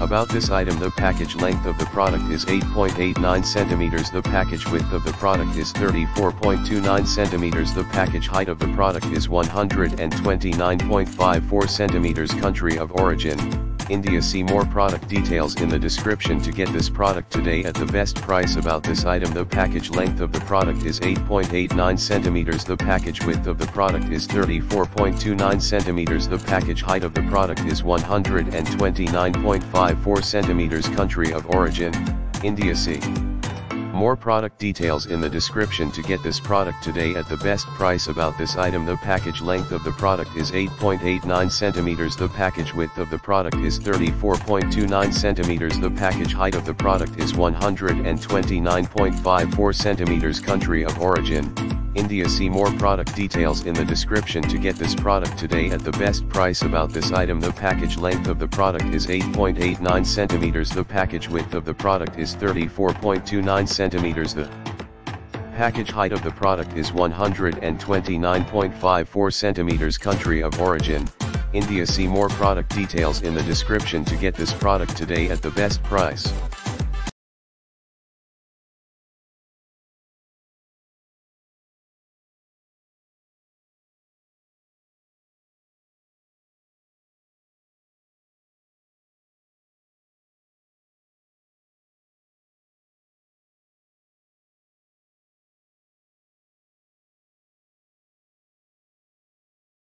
About this item the package length of the product is 8.89 centimeters the package width of the product is 34.29 centimeters the package height of the product is 129.54 centimeters. Country of origin, India. See more product details in the description to get this product today at the best price about this item. The package length of the product is 8.89 centimeters. The package width of the product is 34.29 centimeters. The package height of the product is 129.54 centimeters. Country of origin, India. See. More product details in the description to get this product today at the best price about this item. The package length of the product is 8.89 centimeters. The package width of the product is 34.29 centimeters. The package height of the product is 129.54 centimeters. Country of origin, India. See more product details in the description to get this product today at the best price about this item. The package length of the product is 8.89 centimeters. The package width of the product is 34.29 centimeters. The package height of the product is 129.54 centimeters. Country of origin, India. See more product details in the description to get this product today at the best price.